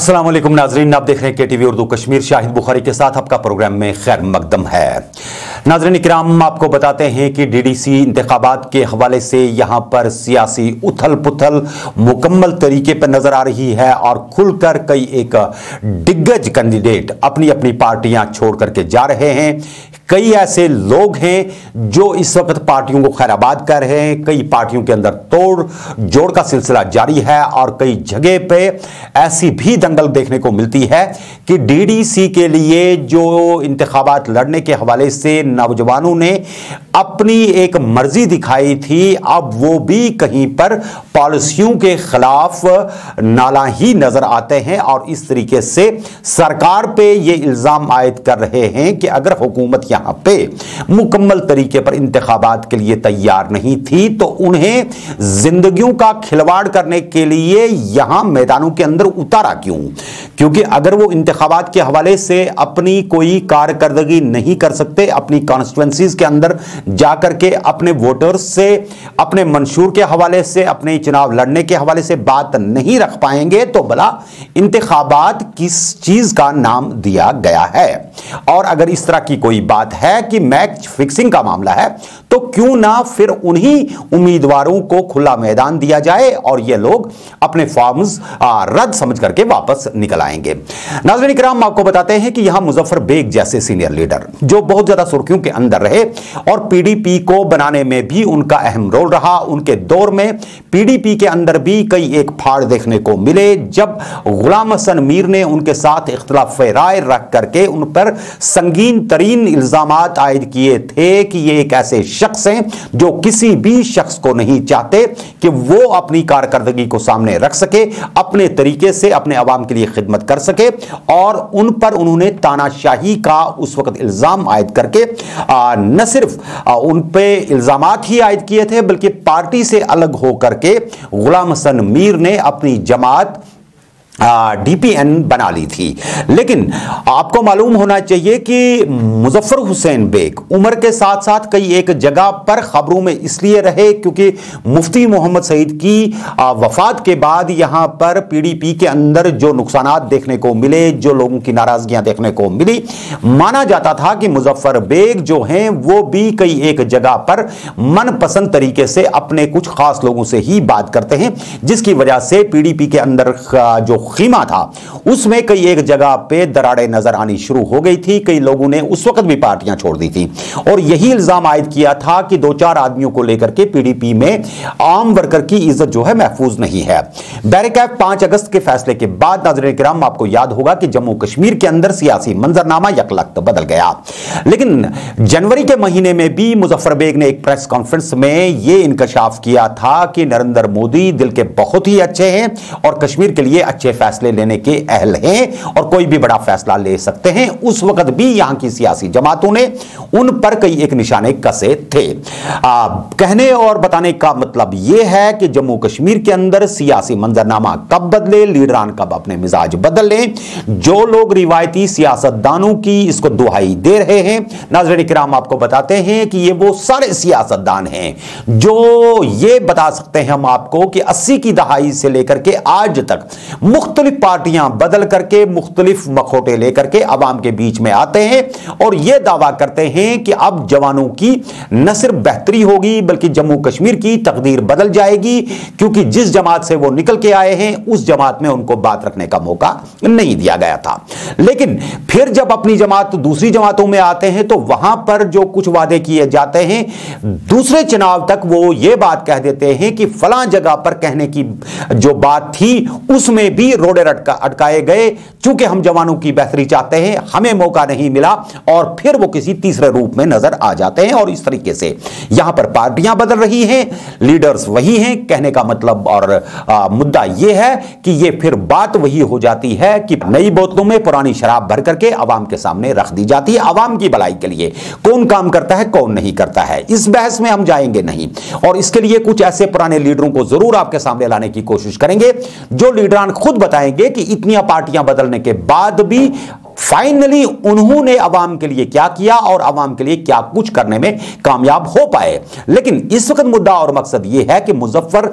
अस्सलाम वालेकुम नाजरीन, आप देख रहे हैं K T V Urdu Kashmir. Shahid Bukhari के साथ आपका प्रोग्राम में खैर मकदम है। नाजरीन इक्राम, आपको बताते हैं कि डी डी सी इंतबात के हवाले से यहाँ पर सियासी उथल पुथल मुकम्मल तरीके पर नज़र आ रही है और खुलकर कई एक दिग्गज कैंडिडेट अपनी अपनी पार्टियाँ छोड़ करके जा रहे हैं। कई ऐसे लोग हैं जो इस वक्त पार्टियों को खैराबाद कर रहे हैं, कई पार्टियों के अंदर तोड़ जोड़ का सिलसिला जारी है और कई जगह पे ऐसी भी दंगल देखने को मिलती है कि डीडीसी के लिए जो इंतबात लड़ने के हवाले से नौजवानों ने अपनी एक मर्ज़ी दिखाई थी, अब वो भी कहीं पर पॉलिसियों के खिलाफ नाला ही नज़र आते हैं और इस तरीके से सरकार पे ये इल्ज़ाम आयद कर रहे हैं कि अगर हुकूमत यहाँ पे। मुकम्मल तरीके पर इंतबात के लिए तैयार नहीं थी तो उन्हें जिंदगियों का खिलवाड़ करने के लिए यहाँ मैदानों के अंदर उतारा क्यों? क्योंकि अगर वो इंतबात के हवाले से अपनी कोई कारकर्दगी नहीं कर सकते, अपनी कॉन्स्टिट्युएंसीज के अंदर जाकर के अपने वोटर्स से, अपने मंशूर के हवाले से, अपने चुनाव लड़ने के हवाले से बात नहीं रख पाएँगे तो भला इंतबात किस चीज़ का नाम दिया गया है? और अगर इस तरह की कोई बात है कि मैच फिक्सिंग का मामला है तो क्यों ना फिर उन्हीं उम्मीदवारों को खुला मैदान दिया जाए और ये लोग अपने फॉर्म्स रद्द समझ करके वापस निकल आएँगे। नाजरीन कराम आपको बताते हैं कि यहाँ मुजफ्फर बेग जैसे सीनियर लीडर जो बहुत ज़्यादा सुर्खियों के अंदर रहे और पीडीपी को बनाने में भी उनका अहम रोल रहा। उनके दौर में पीडीपी के अंदर भी कई एक फाड़ देखने को मिले, जब गुलाम हसन मीर ने उनके साथ इख्तलाफ राय रख करके उन पर संगीन तरीन इल्ज़ाम आयद किए थे कि ये एक ऐसे शख्स हैं जो किसी भी शख्स को नहीं चाहते कि वो अपनी कारकर्दगी को सामने रख सके, अपने तरीके से, अपने आवाम के लिए खिदमत कर सके और उन पर उन्होंने तानाशाही का उस वक्त इल्ज़ाम आयद करके न सिर्फ़ उन पर इल्ज़ाम ही आयद किए थे, बल्कि पार्टी से अलग होकर के गुलाम हसन मीर ने अपनी जमात डीपीएन बना ली थी। लेकिन आपको मालूम होना चाहिए कि मुजफ्फर हुसैन बेग उम्र के साथ साथ कई एक जगह पर खबरों में इसलिए रहे क्योंकि मुफ्ती मोहम्मद सईद की वफात के बाद यहाँ पर पीडीपी के अंदर जो नुकसान देखने को मिले, जो लोगों की नाराजगियाँ देखने को मिली, माना जाता था कि मुजफ्फर बेग जो हैं, वो भी कई एक जगह पर मनपसंद तरीके से अपने कुछ खास लोगों से ही बात करते हैं, जिसकी वजह से पीडीपी के अंदर जो खीमा था। उसमें कई एक जगह पे दरारें नज़र आनी शुरू हो गई थी। कई लोगों ने उस वक्त भी पार्टियाँ छोड़ दी थी। और यही इल्ज़ाम आयद किया था कि दो चार आदमियों को लेकर के पीडीपी में आम वर्कर की इज़्ज़त जो है महफूज नहीं है। बैरिकैफ पाँच अगस्त के फैसले के बाद नाजर कराम आपको याद होगा कि जम्मू कश्मीर के अंदर सियासी मंजरनामा यकलख्त बदल गया। लेकिन जनवरी के महीने में भी मुजफ्फर बेग ने एक प्रेस कॉन्फ्रेंस में यह इंकशाफ किया था कि नरेंद्र मोदी दिल के बहुत ही अच्छे हैं और कश्मीर के लिए अच्छे फैसले लेने के अहल हैं और कोई भी बड़ा फैसला ले सकते हैं। उस वक्त भी यहाँ की सियासी जमातों ने उन पर कई एक निशाने कसे थे। आ, कहने और बताने का मतलब यह है कि जम्मू कश्मीर के अंदर सियासी मंजरनामा कब बदले लीडरान कब अपने मिजाज बदल लें जो लोग रिवायती सियासतदानों की इसको दुहाई दे रहे हैं। नाजरन कराम आपको बताते हैं कि ये वो सारे सियासतदान हैं जो ये बता सकते हैं हम आपको कि अस्सी की दहाई से लेकर के आज तक मुख्त मुख्तलिफ़ पार्टियाँ बदल करके मुख्तलिफ़ मखोटे लेकर के अवाम के बीच में आते हैं और यह दावा करते हैं कि अब जवानों की न सिर्फ़ बेहतरी होगी, बल्कि जम्मू कश्मीर की तकदीर बदल जाएगी, क्योंकि जिस जमात से वो निकल के आए हैं, उस जमात में उनको बात रखने का मौका नहीं दिया गया था। लेकिन फिर जब अपनी जमात दूसरी जमातों में आते हैं तो वहाँ पर जो कुछ वादे किए जाते हैं, दूसरे चुनाव तक वो ये बात कह देते हैं कि फला जगह पर कहने की जो बात थी, उसमें भी रोडे अटका अटकाए गए। चूँकि हम जवानों की बेहतरी चाहते हैं हमें मौका नहीं मिला और फिर वो किसी तीसरे रूप में नज़र आ जाते हैं और इस तरीके से यहाँ पर पार्टियाँ बदल रही हैं लीडर्स वही हैं। कहने का मतलब और आ, मुद्दा यह है कि ये फिर बात वही हो जाती है कि नई बोतलों में पुरानी शराब भर करके आवाम के सामने रख दी जाती है आवाम की भलाई के लिए। कौन काम करता है कौन नहीं करता है इस बहस में हम जाएँगे नहीं। और इसके लिए कुछ ऐसे पुराने लीडरों को ज़रूर आपके सामने लाने की कोशिश करेंगे जो लीडरान खुद बताएँगे कि इतनी पार्टियाँ बदलने के बाद भी फाइनली उन्होंने अवाम के लिए क्या किया और अवाम के लिए क्या कुछ करने में कामयाब हो पाए? लेकिन इस वक्त मुद्दा और मकसद यह है कि मुजफ्फर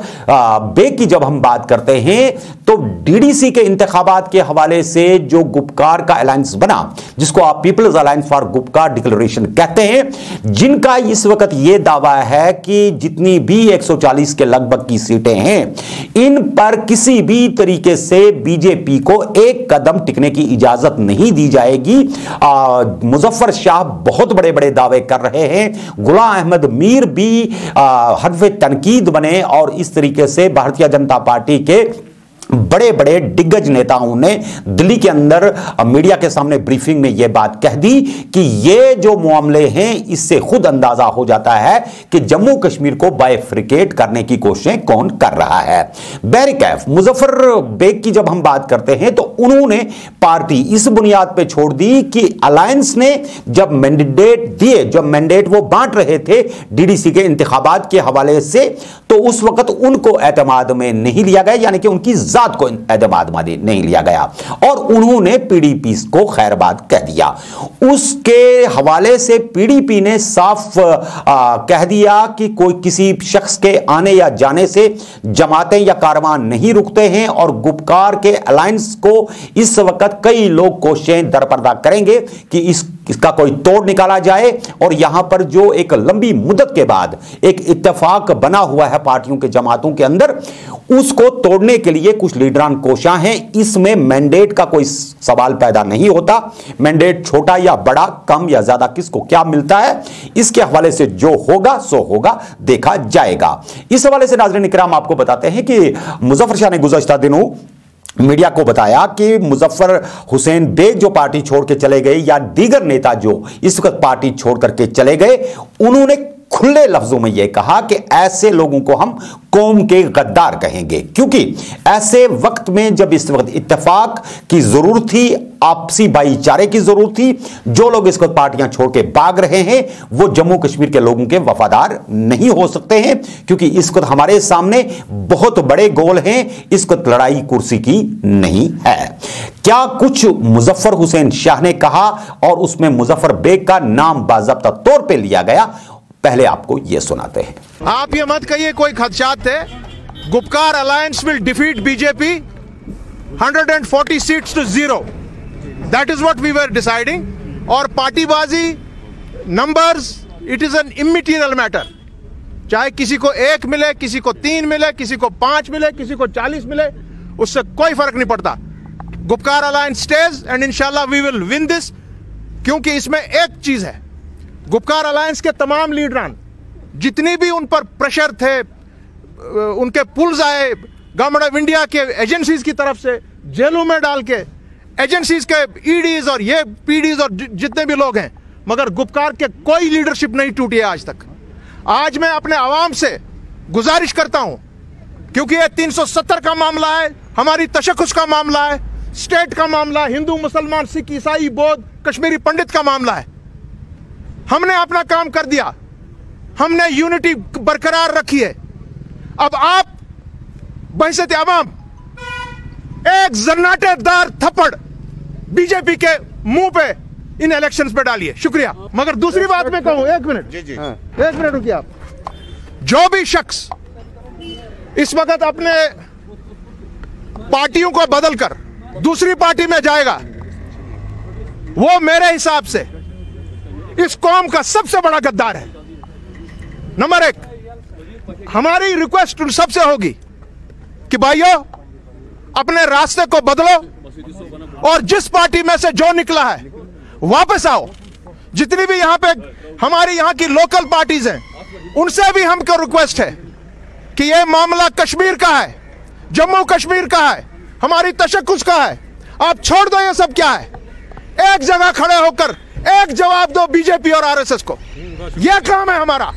बेग की जब हम बात करते हैं तो डीडीसी के इंतबात के हवाले से जो गुपकार का अलायंस बना, जिसको आप people's alliance for Gupkar declaration कहते हैं, जिनका इस वक्त यह दावा है कि जितनी भी 140 के लगभग की सीटें हैं, इन पर किसी भी तरीके से बीजेपी को एक कदम टिकने की इजाज़त नहीं दी जाएगी। मुजफ्फर शाह बहुत बड़े बड़े दावे कर रहे हैं। गुलाम अहमद मीर भी हरफ तनकीद बने और इस तरीके से भारतीय जनता पार्टी के बड़े बड़े दिग्गज नेताओं ने दिल्ली के अंदर मीडिया के सामने ब्रीफिंग में यह बात कह दी कि ये जो मामले हैं, इससे खुद अंदाज़ा हो जाता है कि जम्मू कश्मीर को बायफ्रिकेट करने की कोशिशें कौन कर रहा है। बैरिकैफ मुजफ्फर बेग की जब हम बात करते हैं तो उन्होंने पार्टी इस बुनियाद पर छोड़ दी कि अलायंस ने जब मैंडेट दिए, जब मैंडेट वो बांट रहे थे डीडीसी के इंतबात के हवाले से तो उस वक्त उनको एतमाद में नहीं लिया गया, यानी कि उनकी जात को एतमाद नहीं लिया गया। और उन्होंने पीडीपी को खैरबाद कह दिया। उसके हवाले से पीडीपी ने साफ़ आ, कह दिया कि कोई किसी शख्स के आने या जाने से जमातें या कारवान नहीं रुकते हैं और गुपकार के अलायंस को इस वक्त कई लोग कोशिशें दरपर्दा करेंगे कि इस इसका कोई तोड़ निकाला जाए और यहाँ पर जो एक लंबी मुद्दत के बाद एक इत्तेफाक बना हुआ है पार्टियों के जमातों के अंदर, उसको तोड़ने के लिए कुछ लीडरान कोशा हैं। इसमें मैंडेट का कोई सवाल पैदा नहीं होता। मैंडेट छोटा या बड़ा, कम या ज़्यादा किसको क्या मिलता है, इसके हवाले से जो होगा, सो होगा, देखा जाएगा। इस हवाले से नाजरीन इकराम, आपको बताते हैं कि मुजफ्फर शाह ने गुजशत दिनों मीडिया को बताया कि मुजफ्फर हुसैन बेग जो पार्टी छोड़ के चले गए या दीगर नेता जो इस वक्त पार्टी छोड़ करके चले गए, उन्होंने खुले लफ्जों में यह कहा कि ऐसे लोगों को हम कौम के गद्दार कहेंगे। क्योंकि ऐसे वक्त में जब इस वक्त इत्तेफाक की ज़रूरत थी, आपसी भाईचारे की ज़रूरत थी, जो लोग इस वक्त पार्टियाँ छोड़ के भाग रहे हैं, वो जम्मू कश्मीर के लोगों के वफादार नहीं हो सकते हैं। क्योंकि इस वक्त हमारे सामने बहुत बड़े गोल हैं, इस वक्त लड़ाई कुर्सी की नहीं है। क्या कुछ मुजफ्फर हुसैन शाह ने कहा और उसमें मुजफ्फर बेग का नाम बाजाबता तौर पर लिया गया पहले आपको यह सुनाते हैं। आप ये मत कहिए कोई खदशात थे Gupkar alliance will defeat BJP 140 seats to zero that is what we were deciding और पार्टीबाजी numbers it is an immaterial matter चाहे किसी को एक मिले, किसी को तीन मिले, किसी को पाँच मिले, किसी को चालीस मिले, उससे कोई फ़र्क नहीं पड़ता। गुपकार अलायंस स्टेज एंड इनशाला वी विल विन दिस क्योंकि इसमें एक चीज़ है। गुपकार अलायंस के तमाम लीडरान जितनी भी उन पर प्रेशर थे उनके पुल्स आए, गवर्नमेंट ऑफ़ इंडिया के एजेंसीज की तरफ़ से, जेलों में डाल के, एजेंसीज के ईडीज और ये पीडीज और जितने भी लोग हैं, मगर गुपकार के कोई लीडरशिप नहीं टूटी है आज तक। आज मैं अपने आवाम से गुजारिश करता हूँ, क्योंकि ये 370 का मामला है, हमारी तशखुस का मामला है, स्टेट का मामला है हिंदू, मुसलमान, सिख, ईसाई, बौद्ध, कश्मीरी पंडित का मामला है। हमने अपना काम कर दिया। हमने यूनिटी बरकरार रखी है। अब आप बहसत आवाम एक जन्नाटेदार थप्पड़ बीजेपी के मुँह पे इन इलेक्शंस पे डालिए। शुक्रिया। मगर दूसरी बात मैं कहूँ एक मिनट जी जी। हाँ। एक मिनट रुकिए आप। जो भी शख्स इस वक्त अपने पार्टियों को बदलकर दूसरी पार्टी में जाएगा वो मेरे हिसाब से इस कौम का सबसे बड़ा गद्दार है। नंबर एक, हमारी रिक्वेस्ट उन सबसे होगी कि भाइयों, अपने रास्ते को बदलो और जिस पार्टी में से जो निकला है, वापस आओ। जितनी भी यहाँ पे, हमारी यहाँ की लोकल पार्टीज़ हैं, उनसे भी हमको रिक्वेस्ट है कि यह मामला कश्मीर का है, जम्मू कश्मीर का है, हमारी तशक्कुस का है। आप छोड़ दो ये सब क्या है। एक जगह खड़े होकर एक जवाब दो बीजेपी और आरएसएस को। यह काम है हमारा।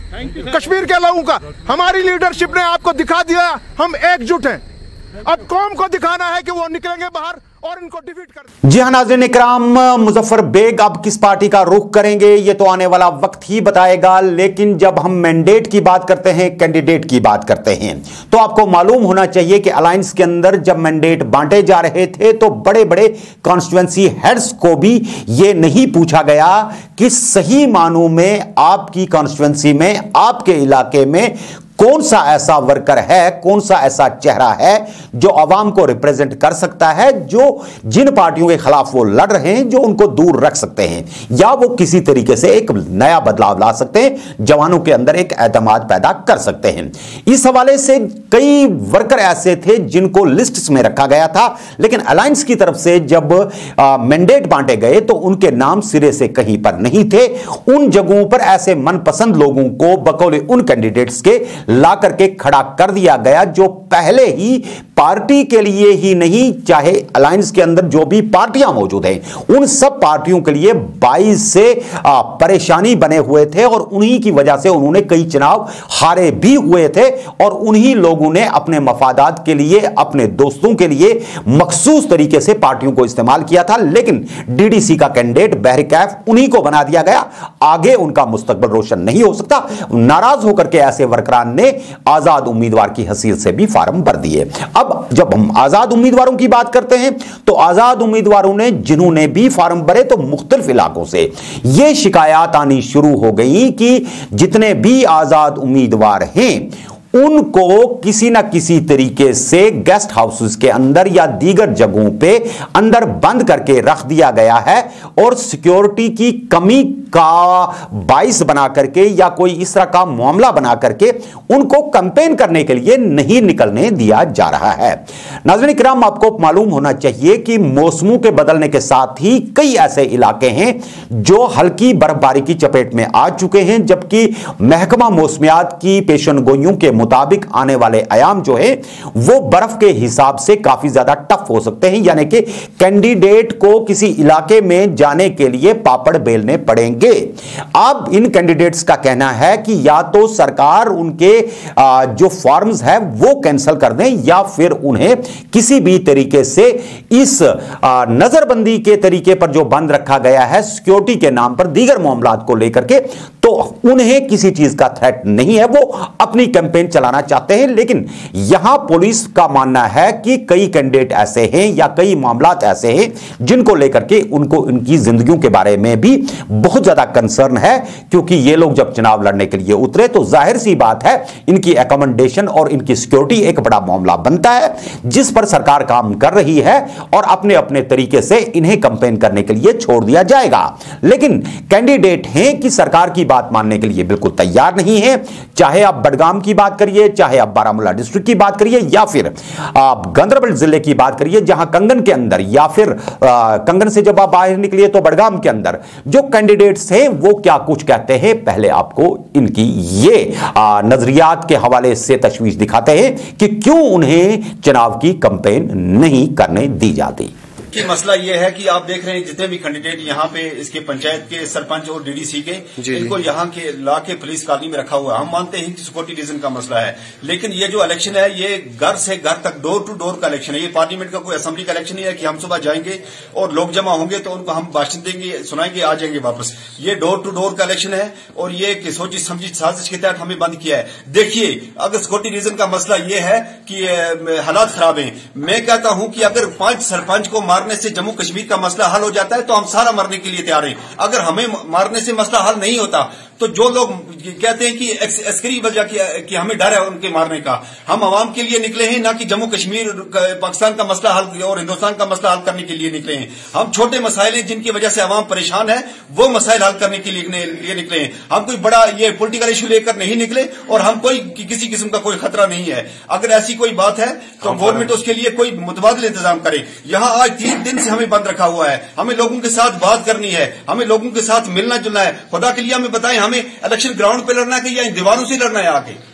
कश्मीर के लोगों का। हमारी लीडरशिप ने आपको दिखा दिया हम एकजुट हैं। अब कौम को दिखाना है कि वो निकलेंगे बाहर और इनको डिफीट कर जी हाँ नाजरीन इकराम, मुजफ्फर बेग अब किस पार्टी का रुख करेंगे, ये तो आने वाला वक्त ही बताएगा, लेकिन जब हम मैंडेट की बात करते हैं कैंडिडेट की बात करते हैं तो आपको मालूम होना चाहिए कि अलायंस के अंदर जब मैंडेट बांटे जा रहे थे तो बड़े बड़े कॉन्स्टिट्युएंसी हेड्स को भी ये नहीं पूछा गया कि सही मानों में आपकी कॉन्स्टिट्युएंसी में, आपके इलाके में कौन सा ऐसा वर्कर है कौन सा ऐसा चेहरा है जो आवाम को रिप्रेजेंट कर सकता है, जो जिन पार्टियों के खिलाफ वो लड़ रहे हैं, जो उनको दूर रख सकते हैं, या वो किसी तरीके से एक नया बदलाव ला सकते हैं, जवानों के अंदर एक एतम पैदा कर सकते हैं। इस हवाले से कई वर्कर ऐसे थे जिनको लिस्ट में रखा गया था, लेकिन अलायंस की तरफ़ से जब मैंडेट बांटे गए तो उनके नाम सिरे से कहीं पर नहीं थे। उन जगहों पर ऐसे मनपसंद लोगों को बकौले उन कैंडिडेट्स के ला करके खड़ा कर दिया गया जो पहले ही पार्टी के लिए ही नहीं, चाहे अलायंस के अंदर जो भी पार्टियाँ मौजूद हैं, उन सब पार्टियों के लिए 22 से परेशानी बने हुए थे और उन्हीं की वजह से उन्होंने कई चुनाव हारे भी हुए थे और उन्हीं लोगों ने अपने मफादात के लिए, अपने दोस्तों के लिए मखसूस तरीके से पार्टियों को इस्तेमाल किया था। लेकिन डीडीसी का कैंडिडेट बहरिकैफ, उन्हीं को बना दिया गया। आगे उनका मुस्तकबल रोशन नहीं हो सकता। नाराज़ होकर के ऐसे वर्करान ने आज़ाद उम्मीदवार की हसील से भी फार्म भर दिए। अब जब हम आज़ाद उम्मीदवारों की बात करते हैं तो आज़ाद उम्मीदवारों ने, जिन्होंने भी फार्म भरे तो मुख्तलिफ़ इलाकों से यह शिकायत आनी शुरू हो गई कि जितने भी आज़ाद उम्मीदवार हैं उनको किसी ना किसी तरीके से गेस्ट हाउसेस के अंदर या दीगर जगहों पे अंदर बंद करके रख दिया गया है और सिक्योरिटी की कमी का बाइस बना करके या कोई इस तरह का मामला बना करके उनको कंपेन करने के लिए नहीं निकलने दिया जा रहा है। नाजरन कराम आपको मालूम होना चाहिए कि मौसमों के बदलने के साथ ही कई ऐसे इलाके हैं जो हल्की बर्फबारी की चपेट में आ चुके हैं, जबकि महकमा मौसमियात की पेशन गोइयों के मुताबिक आने वाले आयाम जो है, वो बर्फ़ के हिसाब से काफ़ी ज़्यादा टफ हो सकते हैं। यानी कि कैंडिडेट को किसी इलाके में जाने के लिए पापड़ बेलने पड़ेंगे। अब इन कैंडिडेट्स का कहना है कि या तो सरकार उनके जो फॉर्म्स है, वो कैंसिल कर दें, या फिर उन्हें किसी भी तरीके से इस नजरबंदी के तरीके पर जो बंद रखा गया है, सिक्योरिटी के नाम पर दीगर मामला को लेकर के तो उन्हें किसी चीज़ का थ्रेट नहीं है। वो अपनी कैंपेन चलाना चाहते हैं, लेकिन यहाँ पुलिस का मानना है कि कई कैंडिडेट ऐसे हैं या कई मामला ऐसे हैं जिनको लेकर के उनको इनकी जिंदगियों के बारे में भी बहुत ज़्यादा कंसर्न है, क्योंकि ये लोग जब चुनाव लड़ने के लिए उतरे तो ज़ाहिर सी बात है, इनकी एकोमोडेशन और इनकी सिक्योरिटी एक बड़ा मामला बनता है, जिस पर सरकार काम कर रही है और अपने अपने तरीके से इन्हें कंपेन करने के लिए छोड़ दिया जाएगा। लेकिन कैंडिडेट हैं कि सरकार की बात मानने के लिए बिल्कुल तैयार नहीं है, चाहे आप बडगाम की बात करिए, चाहे आप बारामूला डिस्ट्रिक्ट की बात करिए या फिर आप गंदरबल ज़िले की बात करिए, जहाँ कंगन के अंदर या फिर कंगन से जब आप बाहर निकलिए तो बडगाम के अंदर जो कैंडिडेट्स हैं, वो क्या कुछ कहते हैं? पहले आपको इनकी ये नजरियात के हवाले से तशवीश दिखाते हैं कि क्यों उन्हें चुनाव की कंपेन नहीं करने दी जाती। कि मसला ये है कि आप देख रहे हैं जितने भी कैंडिडेट यहाँ पे इसके पंचायत के सरपंच और डीडीसी के इनको यहाँ के ला के पुलिस कॉलोनी में रखा हुआ है। हम मानते हैं कि सिक्योरिटी रीजन का मसला है। लेकिन ये जो इलेक्शन है ये घर से घर तक डोर टू डोर का इलेक्शन है। ये पार्लियामेंट का कोई असेंबली का इलेक्शन नहीं है कि हम सुबह जाएँगे और लोग जमा होंगे तो उनको हम भाषण देंगे सुनाएँगे आ जाएँगे वापस। ये डोर टू डोर का इलेक्शन है और ये सोची समझी साजिश के तहत हमें बंद किया है। देखिए अगर सिक्योरिटी रीजन का मसला ये है कि हालात खराब है। मैं कहता हूँ कि अगर पाँच सरपंच को मार मारने से जम्मू कश्मीर का मसला हल हो जाता है तो हम सारा मरने के लिए तैयार हैं। अगर हमें मारने से मसला हल नहीं होता तो जो लोग कहते हैं कि अस्करी वजह की, कि हमें डर है उनके मारने का हम आवाम के लिए निकले हैं ना कि जम्मू कश्मीर पाकिस्तान का मसला हल और हिंदुस्तान का मसला हल करने के लिए निकले हैं। हम छोटे मसाइल हैं जिनकी वजह से आवाम परेशान है वो मसाइल हल करने के लिए निकले हैं। हम कोई बड़ा ये पोलिटिकल इशू लेकर नहीं निकले और हम कोई किसी किस्म का कोई खतरा नहीं है। अगर ऐसी कोई बात है तो गवर्नमेंट उसके लिए कोई मुतबादल इंतज़ाम करे। यहाँ आज तीन दिन से हमें बंद रखा हुआ है। हमें लोगों के साथ बात करनी है। हमें लोगों के साथ मिलना जुलना है। खुदा के लिए हमें बताएँ हमें इलेक्शन ग्राउंड पे लड़ना है या इन दीवारों से लड़ना है आके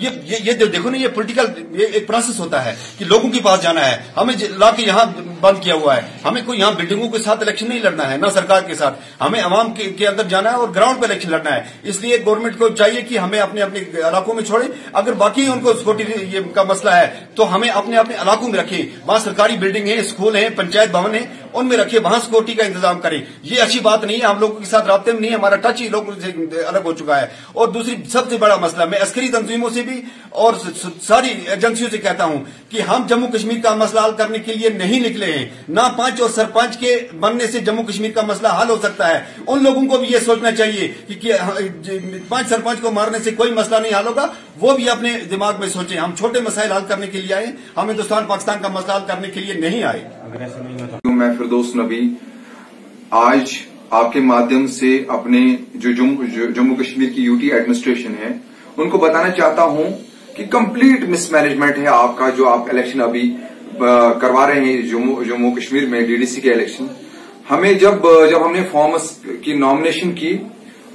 ये ये, ये देखो ना ये पोलिटिकल एक प्रोसेस होता है कि लोगों के पास जाना है। हमें ला के यहाँ बंद किया हुआ है। हमें कोई यहाँ बिल्डिंगों के साथ इलेक्शन नहीं लड़ना है ना सरकार के साथ। हमें अवाम के, के अंदर जाना है और ग्राउंड पर इलेक्शन लड़ना है। इसलिए गवर्नमेंट को चाहिए कि हमें अपने अपने इलाकों में छोड़े। अगर बाकी उनको सिक्योरिटी का मसला है तो हमें अपने अपने इलाकों में रखें। वहाँ सरकारी बिल्डिंग है स्कूल है पंचायत भवन है उनमें रखिए वहाँ सिक्योरिटी का इंतज़ाम करें। ये अच्छी बात नहीं है हम लोगों के साथ रबते में नहीं है हमारा टच ही लोगों से अलग हो चुका है। और दूसरी सबसे बड़ा मसला मैं अस्करी तंजीमों से भी और सारी एजेंसियों से कहता हूँ कि हम जम्मू कश्मीर का मसला हल करने के लिए नहीं निकले हैं। ना पंच और सरपंच के बनने से जम्मू कश्मीर का मसला हल हो सकता है। उन लोगों को भी ये सोचना चाहिए कि, कि पंच सरपंच को मारने से कोई मसला नहीं हल होगा वो भी अपने दिमाग में सोचे। हम छोटे मसाइल हल करने के लिए आए हम हिंदुस्तान पाकिस्तान का मसला हल करने के लिए नहीं आए। मैं फिरदोस नबी। आज आपके माध्यम से अपने जो जम्मू कश्मीर की यूटी एडमिनिस्ट्रेशन है, उनको बताना चाहता हूँ कि कंप्लीट मिसमैनेजमेंट है आपका जो आप इलेक्शन अभी करवा रहे हैं जम्मू कश्मीर में डीडीसी के इलेक्शन हमें जब जब हमने फॉर्म की नॉमिनेशन की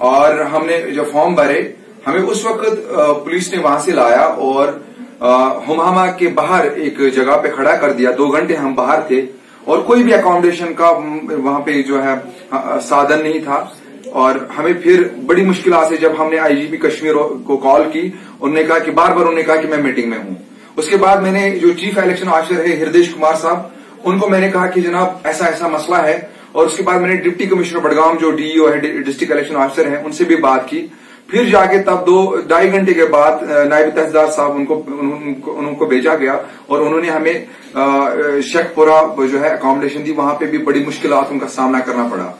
और हमने जब फॉर्म भरे, हमें उस वक्त पुलिस ने वहाँ से लाया और हुमामा के बाहर एक जगह पे खड़ा कर दिया। दो घंटे हम बाहर थे और कोई भी अकोमोडेशन का वहाँ पे जो है साधन नहीं था। और हमें फिर बड़ी मुश्किल से जब हमने आईजीपी कश्मीर को कॉल की उन्होंने कहा कि बार बार उन्होंने कहा कि मैं मीटिंग में हूँ। उसके बाद मैंने जो चीफ इलेक्शन ऑफिसर है हृदय कुमार साहब, उनको मैंने कहा कि जनाब, ऐसा ऐसा मसला है। और उसके बाद मैंने डिप्टी कमिश्नर बडगाम जो डीईओ है डिस्ट्रिक्ट इलेक्शन ऑफिसर है, उनसे भी बात की। फिर जाके तब दो ढाई घंटे के बाद नायब तहसीलदार साहब उनको उनको, भेजा गया और उन्होंने हमें शेखपुरा जो है अकोमोडेशन दी। वहाँ पे भी बड़ी मुश्किल उनका सामना करना पड़ा।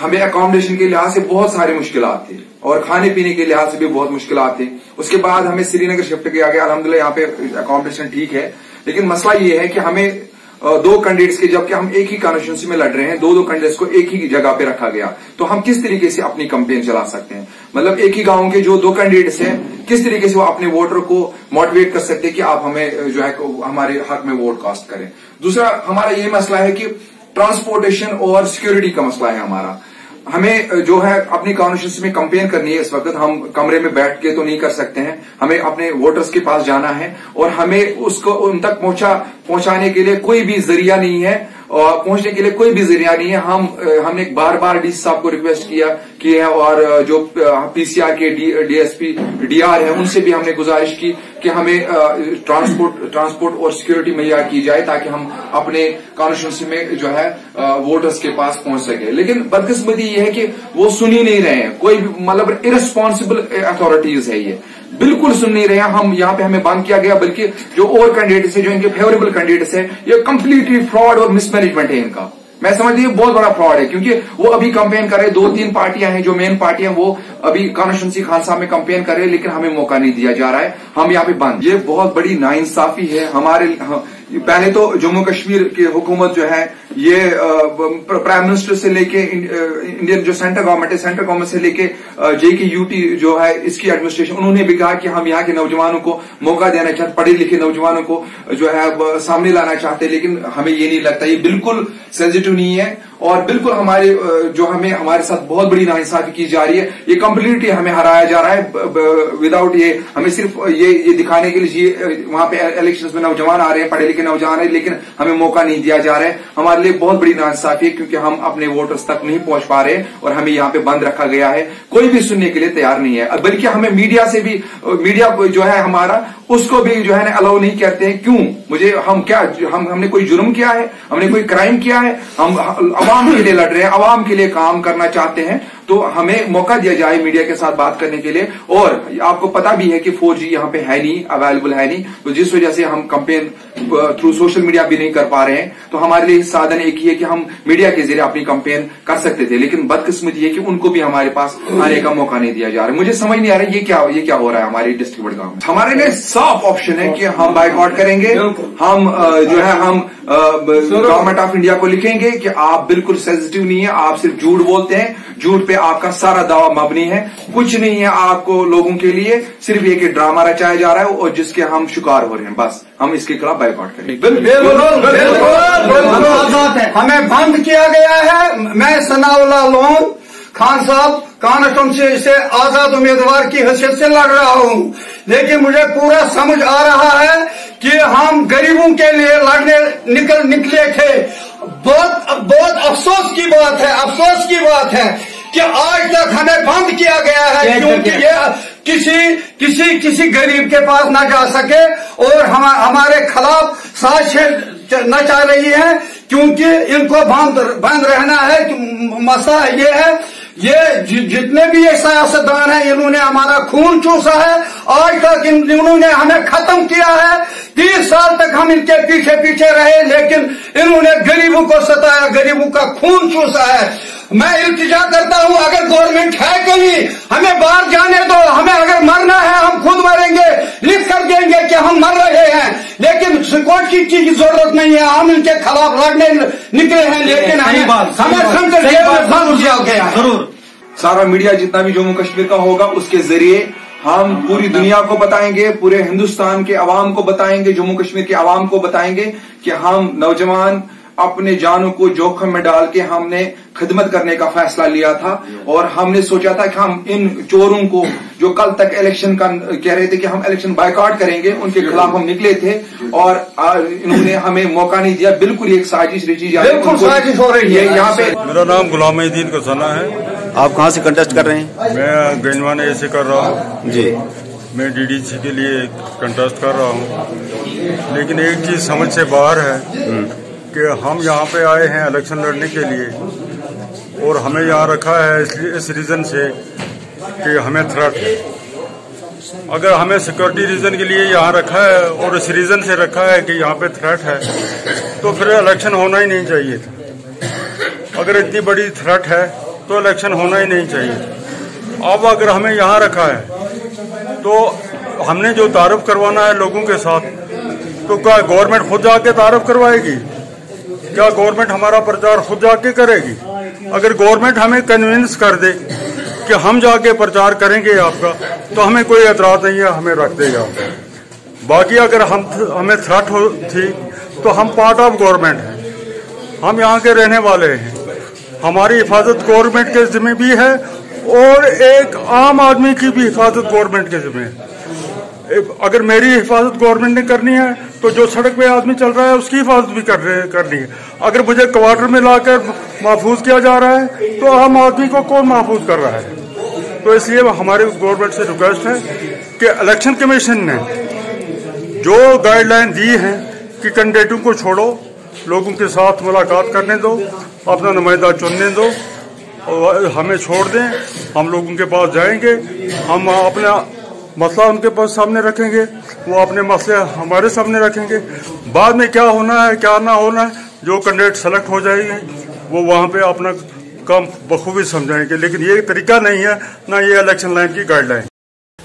हमें अकोमोडेशन के लिहाज से बहुत सारी मुश्किल थी और खाने पीने के लिहाज से भी बहुत मुश्किल थी। उसके बाद हमें श्रीनगर शिफ्ट किया गया। अलहमदुल्ला यहाँ पे अकोमोडेशन ठीक है। लेकिन मसला ये है कि हमें दो कैंडिडेट्स के, जबकि हम एक ही कॉन्स्टिट्यूंसी में लड़ रहे हैं दो दो कैंडिडेट्स को एक ही जगह पे रखा गया। तो हम किस तरीके से अपनी कंपेन चला सकते हैं? मतलब एक ही गाँव के जो दो कैंडिडेट्स हैं, किस तरीके से वो अपने वोटर को मोटिवेट कर सकते हैं कि आप हमें जो है हमारे हक में वोट कास्ट करें? दूसरा, हमारा ये मसला है कि ट्रांसपोर्टेशन और सिक्योरिटी का मसला है हमारा। हमें जो है अपनी कॉन्स्टिट्यूंसी में कंपेयर करनी है इस वक्त हम कमरे में बैठ के तो नहीं कर सकते हैं। हमें अपने वोटर्स के पास जाना है और हमें उसको उन तक पहुँचा पहुँचाने के लिए कोई भी ज़रिया नहीं है। और पहुँचने के लिए कोई भी ज़रिया नहीं है। हम हमने बार बार डी साहब को रिक्वेस्ट किया कि है और जो पीसीआर के डीएसपी डी, डीआर है उनसे भी हमने गुजारिश की। कि हमें ट्रांसपोर्ट ट्रांसपोर्ट और सिक्योरिटी मुहैया की जाए ताकि हम अपने कॉन्स्टिट्यूंसी में जो है वोटर्स के पास पहुँच सके। लेकिन बदकिस्मती ये है कि वो सुन ही नहीं रहे हैं। कोई मतलब इरेस्पॉन्सिबल अथॉरिटीज है ये। बिल्कुल सुन नहीं रहे हम यहाँ पे हमें बंद किया गया, बल्कि जो और कैंडिडेट्स है, जो इनके फेवरेबल कैंडिडेट्स है, ये कंप्लीटली फ्रॉड और मिसमैनेजमेंट है इनका। मैं समझती हूँ बहुत बड़ा फ्रॉड है, क्योंकि वो अभी कंपेन कर रहे दो तीन पार्टियाँ हैं, जो मेन पार्टियाँ वो अभी कॉन्स्टिट्यूंसी खान साहब में कंपेन कर रहे लेकिन हमें मौका नहीं दिया जा रहा है, हम यहाँ पे बंद। ये बहुत बड़ी नाइंसाफी है, हमारे पहले तो जम्मू कश्मीर की हुकूमत जो है, ये प्राइम मिनिस्टर से लेके इंडियन जो सेंटर गवर्नमेंट है सेंटर गवर्नमेंट से लेके जे की यूटी जो है, इसकी एडमिनिस्ट्रेशन उन्होंने भी कहा कि हम यहाँ के नौजवानों को मौका देना चाहते पढ़े लिखे नौजवानों को जो है सामने लाना चाहते लेकिन हमें ये नहीं लगता, ये बिल्कुल सेंसिटिव नहीं है। और बिल्कुल हमारे जो हमें, हमारे साथ बहुत बड़ी नाइंसाफी की जा रही है। ये कंप्लीटली हमें हराया जा रहा है विदाउट ये, हमें सिर्फ़ ये ये दिखाने के लिए वहाँ पे इलेक्शन में नौजवान आ रहे हैं, पढ़े लिखे नौजवान है, लेकिन हमें मौका नहीं दिया जा रहा है। हमारे लिए बहुत बड़ी नाइंसाफी है, क्योंकि हम अपने वोटर्स तक नहीं पहुँच पा रहे और हमें यहाँ पे बंद रखा गया है। कोई भी सुनने के लिए तैयार नहीं है। बल्कि हमें मीडिया से भी मीडिया जो है हमारा, उसको भी जो है ना अलाउ नहीं करते हैं। क्यों? मुझे, हम क्या, हम, हमने कोई जुर्म किया है? हमने कोई क्राइम किया है? हम अवाम के लिए लड़ रहे हैं आवाम के लिए काम करना चाहते हैं। तो हमें मौका दिया जाए मीडिया के साथ बात करने के लिए। और आपको पता भी है कि फोर जी यहाँ पे है नहीं अवेलेबल है नहीं। तो जिस वजह से हम कंपेन थ्रू सोशल मीडिया भी नहीं कर पा रहे हैं। तो हमारे लिए साधन एक ही है कि हम मीडिया के ज़रिए अपनी कंपेन कर सकते थे। लेकिन बदकिस्मत ये कि उनको भी हमारे पास आने का मौका नहीं दिया जा रहा मुझे समझ नहीं आ रहा ये क्या ये क्या हो रहा है हमारे डिस्ट्रिक्ट बड़गांव में। हमारे लिए साफ़ ऑप्शन है कि हम बाइकआउट करेंगे। हम जो है हम गवर्नमेंट ऑफ़ इंडिया को लिखेंगे कि आप बिल्कुल सेंसिटिव नहीं है आप सिर्फ़ झूठ बोलते हैं झूठ पे आपका सारा दावा मबनी है। कुछ नहीं है आपको लोगों के लिए सिर्फ़ एक ड्रामा रचाया जा रहा है और जिसके हम शिकार हो रहे हैं। बस हम इसके खिलाफ बाइकआउट करेंगे। हमें बंद किया गया है। मैं सनाउल्ला लोन खान साहब कॉन्स्टिट्यूंसी से इसे आज़ाद उम्मीदवार की हैसियत से लड़ रहा हूँ। लेकिन मुझे पूरा समझ आ रहा है कि हम गरीबों के लिए लड़ने निकल निकले थे। बहुत बहुत अफसोस की बात है अफसोस की बात है। कि आज तक हमें बंद किया गया है क्योंकि ये किसी किसी किसी गरीब के पास न जा सके और हम हमारे खिलाफ साजिश न चाह रही है क्योंकि इनको बंद बंद रहना है। मसला ये है ये जितने भी ये सियासतदान है इन्होंने हमारा खून चूसा है। आज तक इन इन्होंने हमें खत्म किया है। तीस साल तक हम इनके पीछे पीछे रहे लेकिन इन्होंने गरीबों को सताया गरीबों का खून चूसा है। मैं इल्तिजा करता हूँ अगर गवर्नमेंट है कहीं हमें बाहर जाने दो हमें अगर मरना है हम खुद मरेंगे लिख कर देंगे कि हम मर रहे हैं। लेकिन कोर्ट की चीज़ की ज़रूरत नहीं है हम इनके खिलाफ लड़ने निकले हैं लेकिन हमें हमें समझ गया ज़रूर। सारा मीडिया जितना भी जम्मू कश्मीर का होगा उसके ज़रिए हम पूरी दुनिया को बताएँगे पूरे हिंदुस्तान के अवाम को बताएँगे जम्मू कश्मीर के अवाम को बताएँगे कि हम नौजवान अपने जानों को जोखिम में डाल के हमने खिदमत करने का फैसला लिया था। और हमने सोचा था कि हम इन चोरों को जो कल तक इलेक्शन का कह रहे थे कि हम इलेक्शन बायकॉट करेंगे उनके खिलाफ हम निकले थे। और इन्होंने हमें मौका नहीं दिया। बिल्कुल एक साजिश रची बिल्कुल साजिश हो रही है। यहाँ पे मेरा नाम गुलाम का सना है। आप कहाँ से कंटेस्ट कर रहे हैं? मैं गंजवान ऐसे कर रहा हूँ। जी। मैं डीडीसी के लिए कंटेस्ट कर रहा हूँ। लेकिन एक चीज़ समझ से बाहर है हम्म। कि हम यहाँ पे आए हैं इलेक्शन लड़ने के लिए। और हमें यहाँ रखा है इसलिए इस रीज़न से कि हमें थ्रेट है। अगर हमें सिक्योरिटी रीज़न के लिए यहाँ रखा है और इस रीज़न से रखा है कि यहाँ पे थ्रेट है तो फिर इलेक्शन होना ही नहीं चाहिए था। अगर इतनी बड़ी थ्रेट है तो इलेक्शन होना ही नहीं चाहिए अब अगर हमें यहाँ रखा है तो हमने जो तारफ करवाना है लोगों के साथ तो क्या गवर्नमेंट खुद जाके तारफ करवाएगी? क्या गवर्नमेंट हमारा प्रचार खुद जाके करेगी? अगर गवर्नमेंट हमें कन्विंस कर दे कि हम जाके प्रचार करेंगे आपका तो हमें कोई एतराज़ नहीं है, हमें रख देगा बाकी अगर हम हमें थ्रेट हो, थी तो हम पार्ट ऑफ़ गवर्नमेंट हैं। हम यहाँ के रहने वाले हैं। हमारी हिफाजत गवर्नमेंट के जिम्मे भी है, और एक आम आदमी की भी हिफाजत गवर्नमेंट के जिम्मे है। अगर मेरी हिफाजत गवर्नमेंट ने करनी है तो जो सड़क पे आदमी चल रहा है, उसकी हिफाजत भी कर रहे करनी है। अगर मुझे क्वार्टर में लाकर महफूज किया जा रहा है तो आम आदमी को कौन महफूज कर रहा है? तो इसलिए हमारे गवर्नमेंट से रिक्वेस्ट है कि इलेक्शन कमीशन ने जो गाइडलाइन दी है कि कैंडिडेटों को छोड़ो, लोगों के साथ मुलाकात करने दो, अपना नुमाइंदा चुनने दो, और हमें छोड़ दें, हम लोगों के पास जाएँगे, हम अपना मसला उनके पास सामने रखेंगे, वो अपने मसले हमारे सामने रखेंगे। बाद में क्या होना है, क्या ना होना है, जो कैंडिडेट सेलेक्ट हो जाएँगे, वो वहाँ पे अपना काम बखूबी समझाएँगे। लेकिन ये तरीका नहीं है, ना ये इलेक्शन लाइन की गाइडलाइन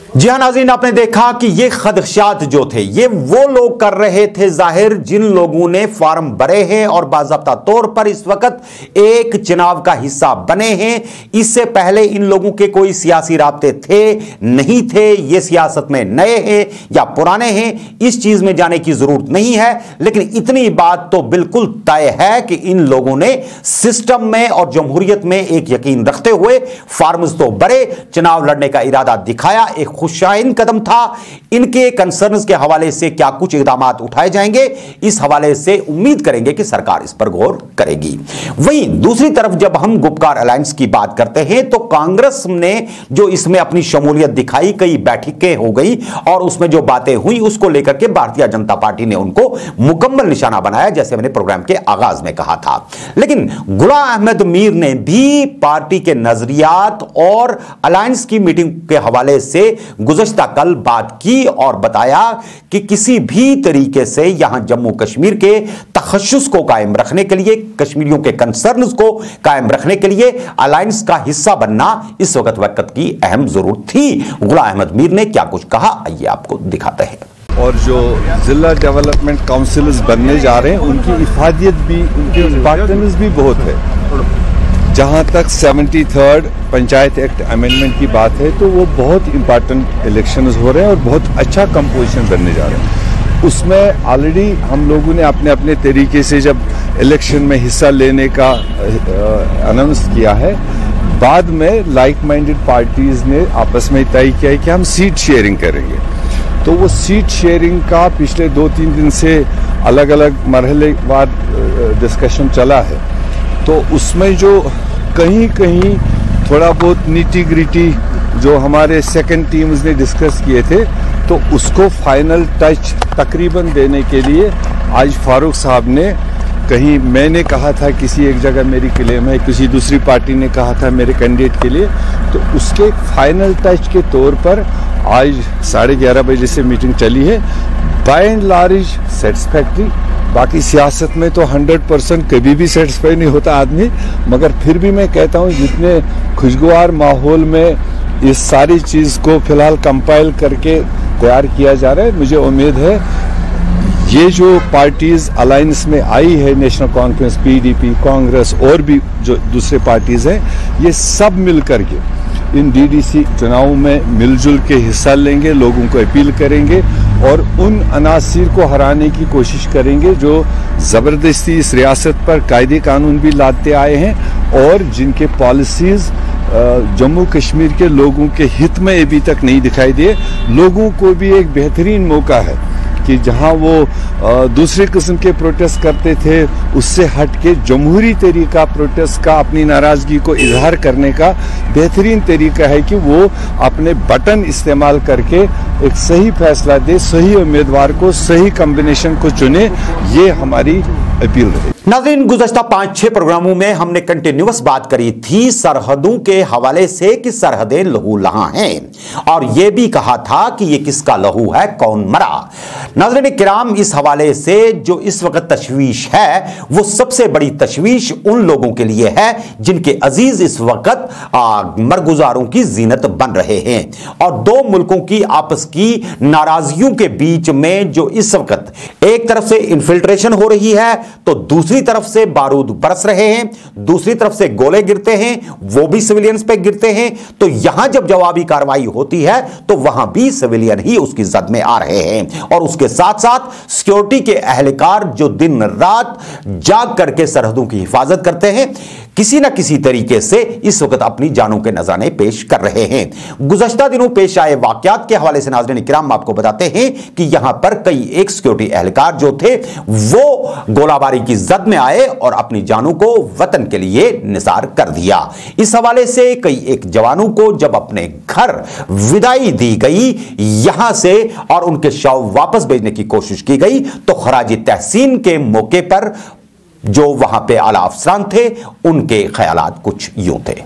जी हाँ नाजीन आपने देखा कि ये खदशात जो थे, ये वो लोग कर रहे थे ज़ाहिर, जिन लोगों ने फॉर्म भरे हैं और बाजाबता तौर पर इस वक्त एक चुनाव का हिस्सा बने हैं। इससे पहले इन लोगों के कोई सियासी रबते थे, नहीं थे। ये सियासत में नए हैं या पुराने हैं, इस चीज़ में जाने की ज़रूरत नहीं है। लेकिन इतनी बात तो बिल्कुल तय है कि इन लोगों ने सिस्टम में और जमहूरियत में एक यकीन रखते हुए फॉर्म्स तो भरे चुनाव लड़ने का इरादा दिखाया, एक खुशाइन कदम था। इनके कंसर्न के हवाले से क्या कुछ इकदाम उठाए जाएँगे, इस हवाले से उम्मीद करेंगे कि सरकार इस पर गौर करेगी। वहीं दूसरी तरफ़ जब हम गुपकार अलायंस की बात करते हैं तो कांग्रेस ने जो इसमें अपनी शमूलियत दिखाई, कई बैठकें हो गई और उसमें जो बातें हुई, उसको लेकर के भारतीय जनता पार्टी ने उनको मुकम्मल निशाना बनाया, जैसे मैंने प्रोग्राम के आगाज़ में कहा था। लेकिन गुलाम अहमद मीर ने भी पार्टी के नजरियात और अलायंस की मीटिंग के हवाले से गुजश्ता कल बात की और बताया कि किसी भी तरीके से यहाँ जम्मू कश्मीर के तखसस को कायम रखने के लिए कश्मीरियों के कंसर्न को कायम रखने के लिए अलायंस का हिस्सा बनना इस वक्त वक्त की अहम ज़रूरत थी। गुलाम अहमद मीर ने क्या कुछ कहा? आइए आपको दिखाते हैं। और जो जिला डेवलपमेंट काउंसिल्स बनने जा रहे हैं उनकी इफादियत भी उनकी इंपॉर्टेंस भी बहुत है। जहाँ तक seventy third panchayat act amendment की बात है तो वो बहुत इंपॉर्टेंट इलेक्शन हो रहे हैं और बहुत अच्छा कंपोजिशन बनने जा रहे हैं। उसमें ऑलरेडी हम लोगों ने अपने अपने तरीके से जब इलेक्शन में हिस्सा लेने का अनाउंस किया है, बाद में लाइक माइंडेड पार्टीज़ ने आपस में तय किया है कि हम सीट शेयरिंग करेंगे। तो वो सीट शेयरिंग का पिछले दो तीन दिन से अलग अलग मरहले बाद डिस्कशन चला है। तो उसमें जो कहीं कहीं थोड़ा बहुत नीटी ग्रिटी जो हमारे सेकंड टीम्स ने डिस्कस किए थे तो उसको फाइनल टच तकरीबन देने के लिए आज फारूक साहब ने कहीं मैंने कहा था किसी एक जगह मेरी क्लेम है, किसी दूसरी पार्टी ने कहा था मेरे कैंडिडेट के लिए तो उसके फाइनल टच के तौर पर आज साढ़े ग्यारह बजे से मीटिंग चली है। बाय एंड लार्ज सेटिस्फैक्ट्री बाकी सियासत में तो 100 परसेंट कभी भी सेटिस्फाई नहीं होता आदमी, मगर फिर भी मैं कहता हूँ, जितने खुशगवार माहौल में इस सारी चीज़ को फ़िलहाल कंपाइल करके तैयार किया जा रहा है, मुझे उम्मीद है, ये जो पार्टीज़ अलायंस में आई है नेशनल कॉन्फ्रेंस पीडीपी कांग्रेस और भी जो दूसरे पार्टीज़ हैं, ये सब मिल करके इन डीडीसी चुनाव में मिलजुल के हिस्सा लेंगे, लोगों को अपील करेंगे और उन अनासर को हराने की कोशिश करेंगे जो ज़बरदस्ती इस रियासत पर कायदे कानून भी लाते आए हैं और जिनके पॉलिसीज़ जम्मू कश्मीर के लोगों के हित में अभी तक नहीं दिखाई दिए। लोगों को भी एक बेहतरीन मौका है। कि जहाँ वो दूसरे किस्म के प्रोटेस्ट करते थे, उससे हट के जमहूरी तरीका प्रोटेस्ट का, अपनी नाराज़गी को इजहार करने का बेहतरीन तरीका है कि वो अपने बटन इस्तेमाल करके एक सही फैसला दे, सही उम्मीदवार को, सही कम्बिनेशन को चुने। ये हमारी अपील रही। नाजरीन, गुजश्ता पाँच, छह प्रोग्रामों में हमने कंटिन्यूस बात करी थी सरहदों के हवाले से कि सरहदें लहू लहा हैं। और यह भी कहा था कि यह किसका लहू है, कौन मरा? नाजरीन किराम, इस हवाले से जो इस वक्त तशवीश है, वो सबसे बड़ी तशवीश उन लोगों के लिए है जिनके अज़ीज़ इस वक्त मरगुजारों की जीनत बन रहे हैं। और दो मुल्कों की आपस की नाराजगियों के बीच में जो इस वक्त एक तरफ़ से इन्फिल्ट्रेशन हो रही है तो दूसरी तरफ़ से बारूद बरस रहे हैं, दूसरी तरफ़ से गोले गिरते हैं, वो भी सिविलियंस पे गिरते हैं। तो यहाँ जब जवाबी कार्रवाई होती है तो वहाँ भी सिविलियन ही उसकी जद में आ रहे हैं। और उसके साथ साथ सिक्योरिटी के अहलकार जो दिन रात जाग करके सरहदों की हिफाजत करते हैं किसी न किसी तरीके से इस वक्त अपनी जानों के नजारे पेश कर रहे हैं। गुजश्ता दिनों पेश आए वाकयात के हवाले से नाजरन किराम आपको बताते हैं कि यहाँ पर कई एक सिक्योरिटी एहलकार जो थे, वो गोलाबारी की जद में आए और अपनी जानों को वतन के लिए निसार कर दिया। इस हवाले से कई एक जवानों को जब अपने घर विदाई दी गई यहाँ से और उनके शव वापस भेजने की कोशिश की गई तो खराज तहसीन के मौके पर जो वहाँ पे आला अफसरान थे उनके ख्याल कुछ यूँ थे।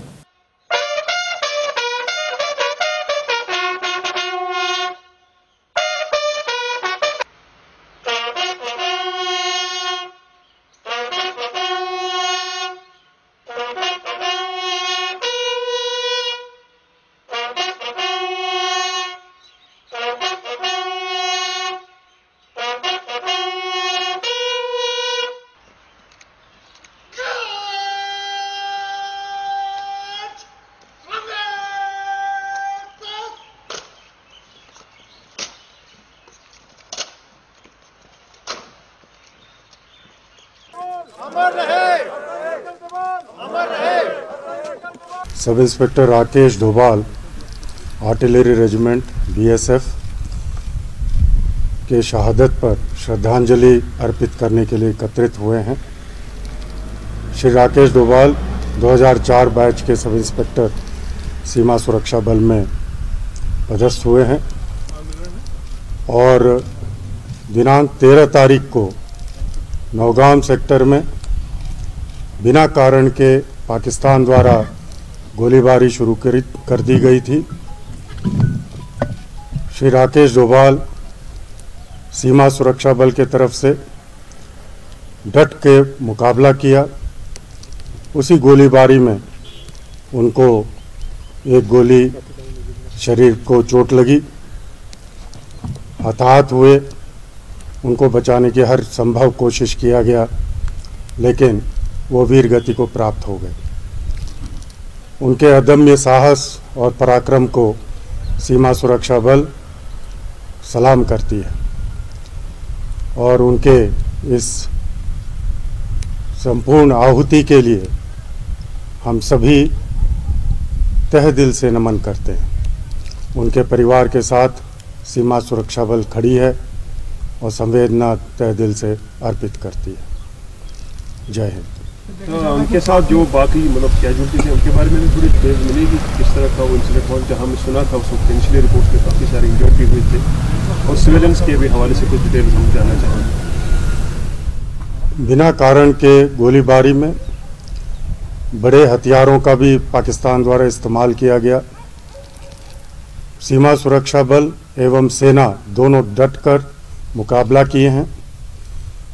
Sub inspector Rakesh Dhobal, artillery regiment, BSF के शहादत पर श्रद्धांजलि अर्पित करने के लिए एकत्रित हुए हैं। श्री राकेश डोभाल 2004 बैच के सब इंस्पेक्टर सीमा सुरक्षा बल में पदस्थ हुए हैं और दिनांक 13 तारीख को नौगाम सेक्टर में बिना कारण के पाकिस्तान द्वारा गोलीबारी शुरू कर, कर दी गई थी। श्री राकेश डोभाल सीमा सुरक्षा बल के तरफ़ से डट के मुकाबला किया। उसी गोलीबारी में उनको एक गोली शरीर को चोट लगी। हताहत हुए। उनको बचाने की हर संभव कोशिश किया गया लेकिन वो वीर गति को प्राप्त हो गए। उनके अदम्य साहस और पराक्रम को सीमा सुरक्षा बल सलाम करती है और उनके इस संपूर्ण आहुति के लिए हम सभी तह दिल से नमन करते हैं। उनके परिवार के साथ सीमा सुरक्षा बल खड़ी है और संवेदना तह दिल से अर्पित करती है। जय हिंद। तो उनके साथ जो बाकी मतलब कैजुअलिटी थे उनके बारे में भी थोड़ी डिटेल्स मिलेगी किस तरह का वो इंसिडेंट हुआ। जहाँ हमने सुना था, उस वक्त इनिशियली रिपोर्ट में काफ़ी सारे इंजर्ड भी हुए थे। और सिविलियंस के भी हवाले से कुछ डिटेल्स हम जानना चाहेंगे। बिना कारण के गोलीबारी में बड़े हथियारों का भी पाकिस्तान द्वारा इस्तेमाल किया गया। सीमा सुरक्षा बल एवं सेना दोनों डटकर मुकाबला किए हैं।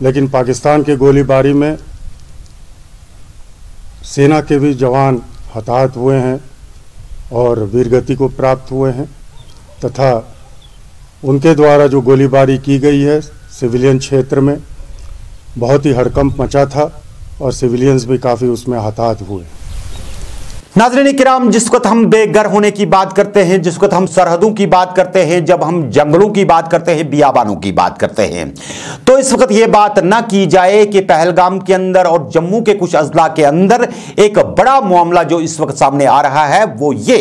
लेकिन पाकिस्तान के गोलीबारी में सेना के भी जवान हताहत हुए हैं और वीरगति को प्राप्त हुए हैं तथा उनके द्वारा जो गोलीबारी की गई है सिविलियन क्षेत्र में, बहुत ही हड़कंप मचा था और सिविलियंस भी काफ़ी उसमें हताहत हुए नाजरीन किराम, जिस वक्त हम बेघर होने की बात करते हैं, जिस वक्त हम सरहदों की बात करते हैं, जब हम जंगलों की बात करते हैं, बियाबानों की बात करते हैं तो इस वक्त यह बात ना की जाए कि पहलगाम के अंदर और जम्मू के कुछ अजला के अंदर एक बड़ा मामला जो इस वक्त सामने आ रहा है, वो ये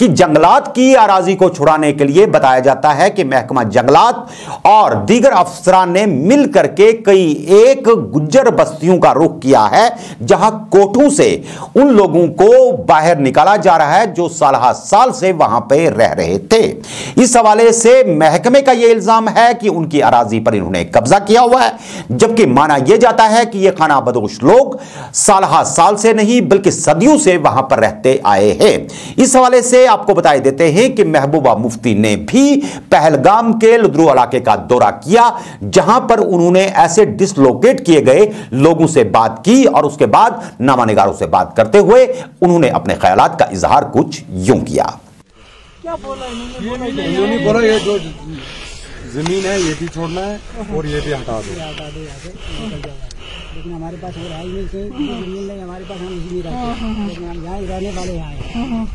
कि जंगलात की आराजी को छुड़ाने के लिए बताया जाता है कि महकमा जंगलात और दीगर अफसरान ने मिल करके कई एक गुज्जर बस्तियों का रुख किया है, जहाँ कोठों से उन लोगों को बाहर निकाला जा रहा है, जो साल साल से वहाँ पे रह रहे थे। इस हवाले से महकमे का यह इल्ज़ाम है कि उनकी अराजी पर इन्होंने कब्जा किया हुआ है, जबकि माना यह जाता है कि यह खाना बदोश लोग साल साल से नहीं, बल्कि सदियों से वहाँ पर रहते आए हैं। इस हवाले से आपको बताए देते हैं कि महबूबा मुफ्ती ने भी पहलगाम के लुद्रू इलाके का दौरा किया, जहाँ पर उन्होंने ऐसे डिसलोकेट किए गए, लोगों से बात की और उसके बाद नामानिगारों से बात करते हुए उन्होंने अपने ख्याल का इजहार कुछ यूँ किया। क्या बोला इन्होंने बोला ये जो ज़मीन है ये भी छोड़ना है और ये भी हटा दो। हटा दो यहाँ से। निकल जाओ लेकिन हमारे पास और है ही नहीं से ज़मीन नहीं हमारे पास हम इसी में रहते लेकिन हम यहाँ रहने वाले यहाँ हैं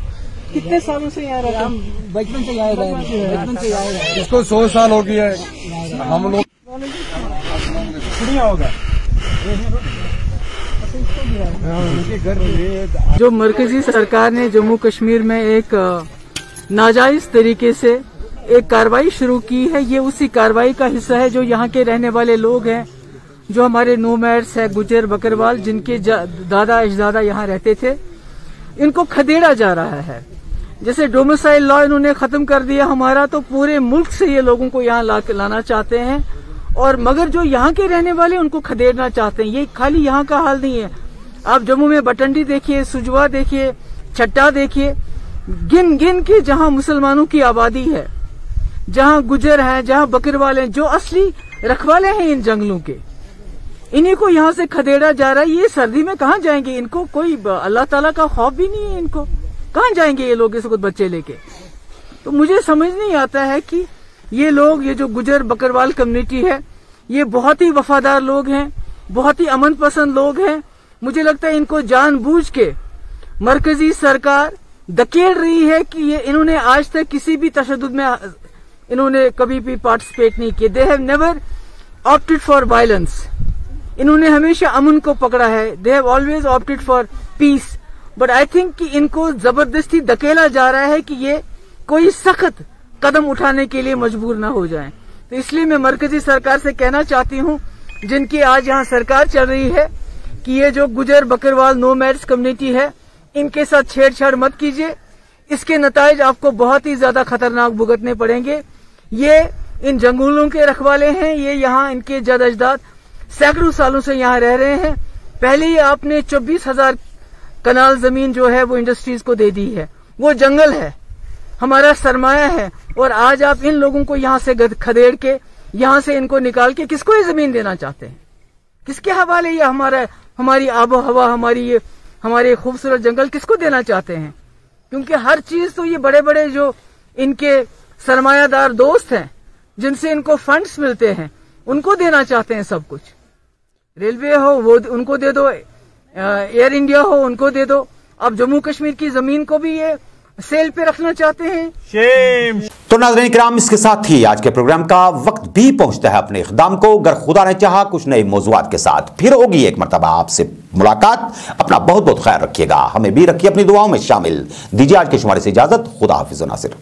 कितने सालों से यहाँ रहते हम बचपन से यहाँ रहे बचपन से यहाँ रहे इसको सौ साल हो गया है। हम लोग होगा। जो मरकजी सरकार ने जम्मू कश्मीर में एक नाजायज तरीके से एक कार्रवाई शुरू की है ये उसी कार्रवाई का हिस्सा है जो यहाँ के रहने वाले लोग हैं जो हमारे नोमैड्स है गुजर बकरवाल जिनके दादा अजदादा यहाँ रहते थे इनको खदेड़ा जा रहा है। जैसे डोमिसाइल लॉ इन्होंने खत्म कर दिया हमारा तो पूरे मुल्क से ये लोगों को यहाँ ला, लाना चाहते हैं और मगर जो यहाँ के रहने वाले उनको खदेड़ना चाहते हैं। ये खाली यहाँ का हाल नहीं है। आप जम्मू में बटंडी देखिए, सुजवा देखिए, छट्टा देखिए, गिन गिन के जहाँ मुसलमानों की आबादी है, जहाँ गुजर है, जहाँ बकरवाल हैं, जो असली रखवाले हैं इन जंगलों के। इन्हीं को यहाँ से खदेड़ा जा रहा है, ये सर्दी में कहाँ जाएँगे? इनको कोई अल्लाह ताला का खौफ भी नहीं है इनको। कहाँ जाएँगे ये लोग इस बच्चे लेके? तो मुझे समझ नहीं आता है कि ये लोग, ये जो गुजर बकरवाल कम्युनिटी है, ये बहुत ही वफादार लोग हैं, बहुत ही अमन पसंद लोग हैं मुझे लगता है इनको जानबूझ के मरकजी सरकार धकेल रही है कि ये इन्होंने आज तक किसी भी तशद में, इन्होंने कभी भी पार्टिसिपेट नहीं किया they have never opted for violence इन्होंने हमेशा अमन को पकड़ा है। They have always opted for peace but I think कि इनको ज़बरदस्ती धकेला जा रहा है कि ये कोई सख्त कदम उठाने के लिए मजबूर ना हो जाए। तो इसलिए मैं मरकजी सरकार से कहना चाहती हूँ, जिनकी आज यहाँ सरकार चल रही है कि ये जो गुजर बकरवाल नो मैरिज कम्युनिटी है, इनके साथ छेड़छाड़ मत कीजिए। इसके नतज आपको बहुत ही ज़्यादा खतरनाक भुगतने पड़ेंगे। ये इन जंगलों के रखवाले हैं, ये यहाँ इनके जद अजदाद सैकड़ों सालों से यहाँ रह रहे हैं। पहले ही आपने चौबीस हज़ार कनाल ज़मीन जो है वो इंडस्ट्रीज़ को दे दी है। वो जंगल है, हमारा सरमाया है, और आज आप इन लोगों को यहाँ से खदेड़ के, यहाँ से इनको निकाल के किसको ये ज़मीन देना चाहते हैं? किसके हवाले ये हमारा, हमारी आबो हवा हमारी ये, हमारे खूबसूरत जंगल किसको देना चाहते हैं? क्योंकि हर चीज़ तो ये बड़े बड़े जो इनके सरमायादार दोस्त हैं, जिनसे इनको फंड्स मिलते हैं, उनको देना चाहते हैं सब कुछ। रेलवे हो, वो उनको दे दो एयर इंडिया हो, उनको दे दो। अब जम्मू कश्मीर की ज़मीन को भी ये सेल पे रखना चाहते हैं। शेम तो नाजरीन कराम इसके साथ ही आज के प्रोग्राम का वक्त भी पहुँचता है अपने इकदाम को। अगर खुदा ने चाहा कुछ नए मौजूद के साथ फिर होगी। एक मरतबा आपसे मुलाकात। अपना बहुत बहुत ख्याल रखिएगा। हमें भी रखिए अपनी दुआओं में शामिल। दीजिए आज के शुमारे से इजाज़त। खुदा हाफिज नासिर।